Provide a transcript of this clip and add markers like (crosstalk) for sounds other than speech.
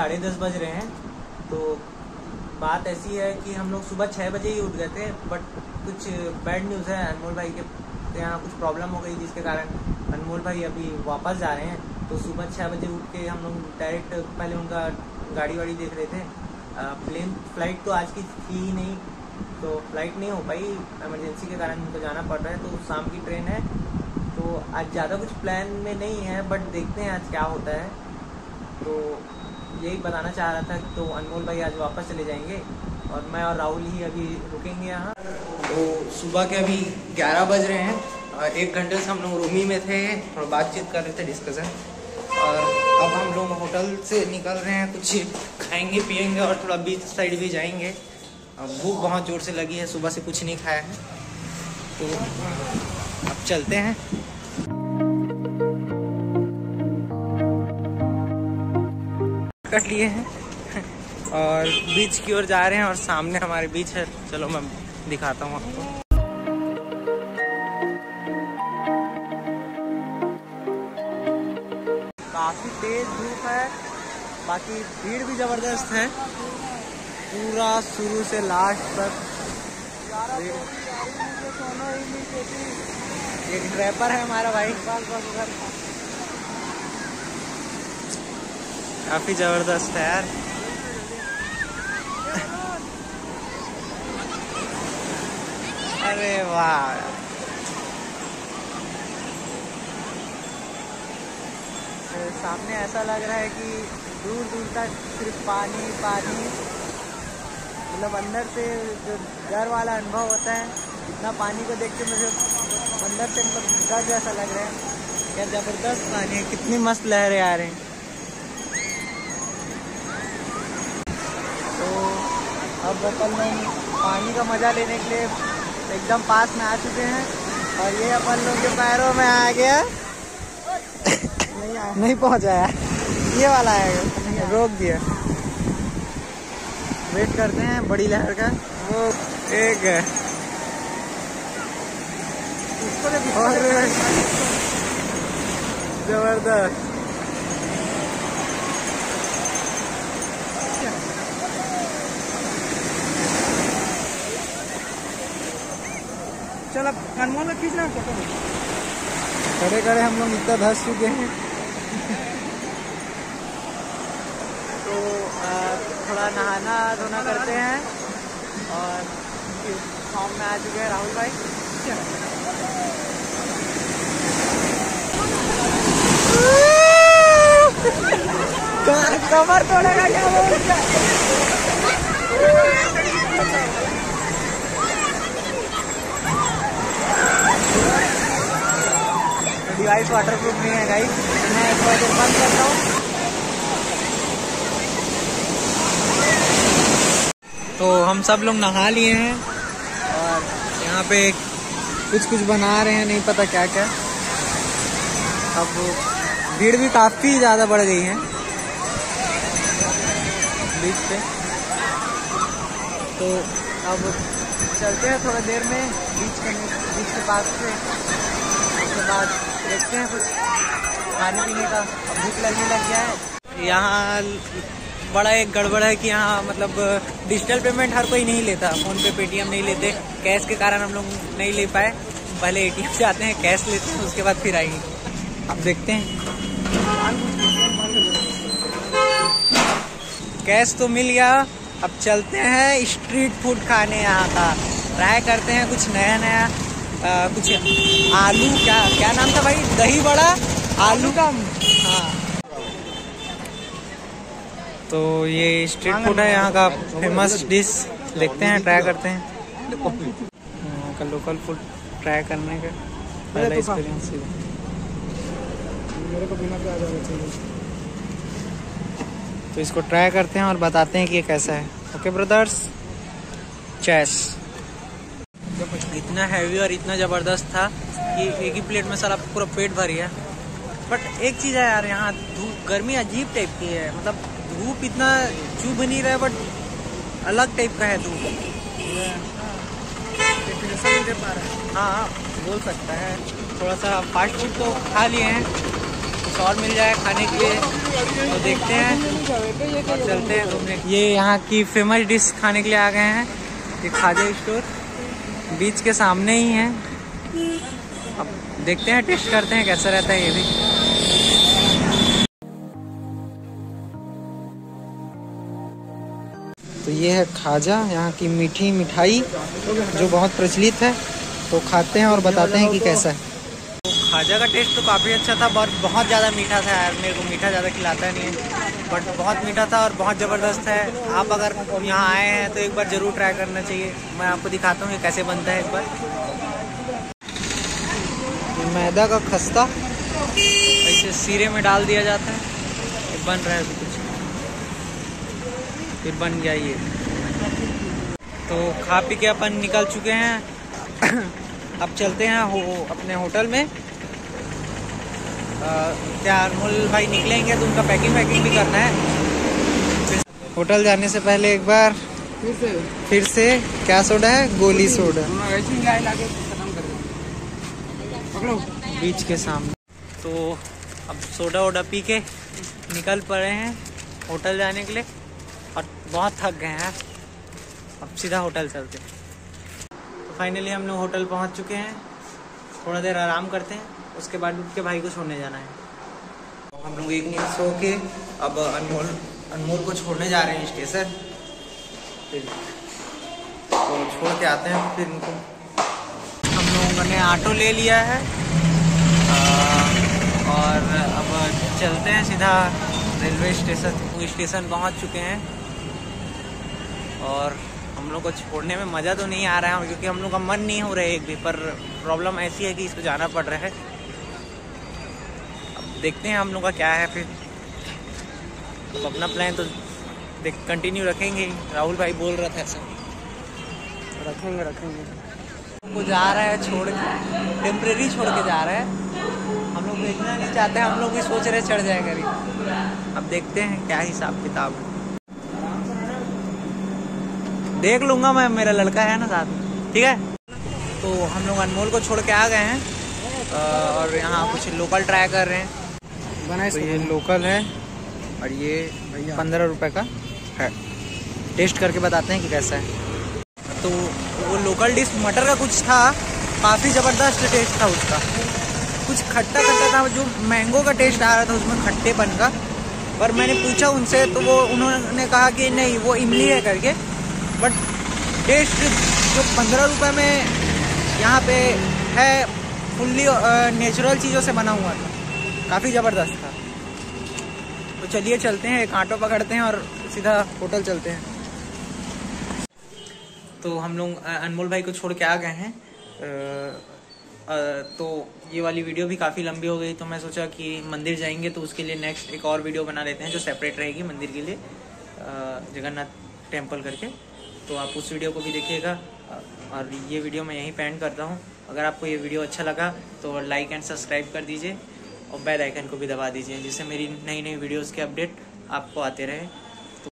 साढ़े दस बज रहे हैं। तो बात ऐसी है कि हम लोग सुबह छः बजे ही उठ गए थे बट कुछ बैड न्यूज़ है अनमोल भाई के यहाँ कुछ प्रॉब्लम हो गई जिसके कारण अनमोल भाई अभी वापस जा रहे हैं। तो सुबह छः बजे उठ के हम लोग डायरेक्ट पहले उनका गाड़ी वाड़ी देख रहे थे। प्लेन फ़्लाइट तो आज की थी ही नहीं तो फ़्लाइट नहीं हो पाई। इमरजेंसी के कारण उनको जाना पड़ रहा है तो शाम की ट्रेन है। तो आज ज़्यादा कुछ प्लान में नहीं है बट देखते हैं आज क्या होता है। तो यही बताना चाह रहा था तो अनमोल भाई आज वापस चले जाएँगे और मैं और राहुल ही अभी रुकेंगे यहाँ। तो सुबह के अभी 11 बज रहे हैं। एक घंटे से हम लोग रूम में थे और बातचीत कर रहे थे डिस्कशन और अब हम लोग होटल से निकल रहे हैं, कुछ खाएँगे, पियेंगे और थोड़ा बीच साइड भी जाएँगे। भूख बहुत ज़ोर से लगी है, सुबह से कुछ नहीं खाया है। तो अब चलते हैं। कट लिए हैं। और बीच की ओर जा रहे हैं और सामने हमारे बीच है। चलो मैं दिखाता हूँ आपको। काफ़ी तेज धूप है। बाकी भीड़ भी ज़बरदस्त है। पूरा शुरू से लास्ट तक। एक ड्राइवर है हमारा भाई। काफ़ी ज़बरदस्त है यार। अरे वाह। सामने ऐसा लग रहा है कि दूर दूर तक सिर्फ़ पानी पानी मतलब अंदर से जो डर वाला अनुभव होता है, इतना पानी को देख के मुझे अंदर से मतलब डर जैसा लग रहा है। क्या ज़बरदस्त पानी है, कितनी मस्त लहरें आ रहे हैं। अब अपन लोग पानी का मज़ा लेने के लिए एकदम पास में आ चुके हैं। और ये अपन लोग के पैरों में आ गया। नहीं आया नहीं पहुँचा यार। ये वाला आएगा रोक दिया। वेट करते हैं बड़ी लहर का। वो एक है। और ज़बरदस्त। चलो अनमोल में खींचना फ़ोटो। खड़े खड़े हम लोग इतना धस चुके हैं। तो आ, थोड़ा नहाना धोना करते हैं। और फॉर्म में आ चुके हैं राहुल भाई। कमर तोड़ेगा क्या (laughs) डिवाइस वाटर प्रूफ नहीं है गाइस मैं थोड़ा देर बंद करता हूँ. तो हम सब लोग नहा लिए हैं और यहाँ पे कुछ कुछ बना रहे हैं, नहीं पता क्या क्या अब भीड़ भी काफ़ी ज़्यादा बढ़ गई है. बीच पे. तो अब चलते हैं थोड़ा देर में, बीच के बीच के पास से. उसके बाद देखते हैं कुछ। खाने पीने का भूख लगने लग गया है। यहाँ बड़ा एक गड़बड़ है कि यहाँ मतलब डिजिटल पेमेंट हर कोई नहीं लेता। फ़ोन पे, पेटीएम नहीं लेते। कैश के कारण हम लोग नहीं ले पाए। पहले एटीएम से आते हैं, कैश लेते हैं, उसके बाद फिर आएँगे। अब देखते हैं। कैश तो मिल गया। अब चलते हैं स्ट्रीट फ़ूड खाने यहाँ का। ट्राई करते हैं कुछ नया नया आ, कुछ आलू क्या क्या नाम था भाई? दही बड़ा आलू का हाँ। तो ये स्ट्रीट फ़ूड है यहाँ का फ़ेमस डिश देखते हैं ट्राई करते हैं। यहाँ का लोकल फ़ूड ट्राई करने का पहला एक्सपीरियंस वाला चाहिए। तो इसको ट्राई करते हैं और बताते हैं कि ये कैसा है। ओके ब्रदर्स चेस इतना हैवी और इतना ज़बरदस्त था कि एक ही प्लेट में सारा पूरा पेट भर गया। बट एक चीज़ है यार यहाँ धूप गर्मी अजीब टाइप की है। मतलब धूप इतना चुभ नहीं रहा है बट अलग टाइप का है धूप। रहा हाँ। बोल सकता है। थोड़ा सा फास्ट फ़ूड तो खा लिए हैं। कुछ और मिल जाए खाने के लिए तो देखते हैं। और चलते हैं घूमने। ये यहाँ की फ़ेमस डिश खाने के लिए आ गए हैं। ये खाजा स्टोर बीच के सामने ही है। अब देखते हैं, टेस्ट करते हैं कैसा रहता है ये भी। तो ये है खाजा, यहाँ की मीठी मिठाई, जो बहुत प्रचलित है। तो खाते हैं और बताते हैं कि कैसा है। तो खाजा का टेस्ट तो काफ़ी अच्छा था पर बहुत ज़्यादा मीठा था यार, मेरे को मीठा ज़्यादा खिलाता नहीं है। बट बहुत मीठा था और बहुत ज़बरदस्त है। आप अगर यहाँ आए हैं तो एक बार ज़रूर ट्राई करना चाहिए। मैं आपको दिखाता हूँ कि कैसे बनता है एक बार। मैदा का खस्ता। ऐसे सीरे में डाल दिया जाता है। ये बन रहा है कुछ। फिर बन गया ये। तो खा पी के अपन निकल चुके हैं। (coughs) अब चलते हैं हो अपने होटल में। क्या अनमोल भाई निकलेंगे तो उनका पैकिंग वैकिंग भी करना है। होटल जाने से पहले एक बार फिर से। फिर से क्या सोडा है? गोली सोडा। ही बीच के सामने। तो अब सोडा वोडा पी के निकल पड़े हैं होटल जाने के लिए और बहुत थक गए हैं। अब सीधा होटल चलते हैं। तो फाइनली हम लोग होटल पहुँच चुके हैं। थोड़ा देर आराम करते हैं। उसके बाद उठ के भाई को छोड़ने जाना है। तो हम लोग एक नींद सो के अब अनमोल अनमोल को छोड़ने जा रहे हैं स्टेशन फिर तो छोड़ के आते हैं फिर उनको हम लोगों ने ऑटो ले लिया है। और अब चलते हैं सीधा रेलवे स्टेशन स्टेशन पहुँच चुके हैं। और हम लोग को छोड़ने में मज़ा तो नहीं आ रहा है, क्योंकि हम लोग का मन नहीं हो रहा है एक भी, पर प्रॉब्लम ऐसी है कि इसको जाना पड़ रहा है। देखते हैं हम लोग का क्या है फिर। अब अपना प्लान तो देख कंटिन्यू रखेंगे राहुल भाई बोल रहा था ऐसा। रखेंगे रखेंगे। को जा रहा है छोड़ के टेम्प्रेरी छोड़ के जा रहा है। हम लोग देखना नहीं चाहते हम लोग भी सोच रहे चढ़ जाए करीब अब देखते हैं क्या हिसाब किताब है। देख लूँगा मैं मेरा लड़का है ना साथ में ठीक है? तो हम लोग अनमोल को छोड़ के आ गए हैं। और यहाँ कुछ लोकल ट्राई कर रहे हैं। बनाए तो ये लोकल है और ये भैया। पंद्रह रुपए का है। टेस्ट करके बताते हैं कि कैसा है। तो वो लोकल डिश मटर का कुछ था काफ़ी ज़बरदस्त टेस्ट था उसका। कुछ खट्टा खट्टा था जो मैंगो का टेस्ट आ रहा था उसमें खट्टेपन का। पर मैंने पूछा उनसे तो वो उन्होंने कहा कि नहीं वो इमली है करके। बट टेस्ट जो पंद्रह रुपये में यहाँ पे है फुल्ली नेचुरल चीज़ों से बना हुआ था। काफ़ी ज़बरदस्त था। तो चलिए चलते हैं, एक ऑटो पकड़ते हैं और सीधा होटल चलते हैं। तो हम लोग अनमोल भाई को छोड़ के आ गए हैं। तो ये वाली वीडियो भी काफ़ी लंबी हो गई तो मैं सोचा कि मंदिर जाएँगे तो उसके लिए नेक्स्ट एक और वीडियो बना लेते हैं जो सेपरेट रहेगी मंदिर के लिए जगन्नाथ टेंपल करके। तो आप उस वीडियो को भी देखिएगा। और ये वीडियो मैं यहीं पेंड करता हूँ। अगर आपको ये वीडियो अच्छा लगा तो लाइक एंड सब्सक्राइब कर दीजिए। और बेल आइकन को भी दबा दीजिए, जिससे मेरी नई नई वीडियोस के अपडेट आपको आते रहे।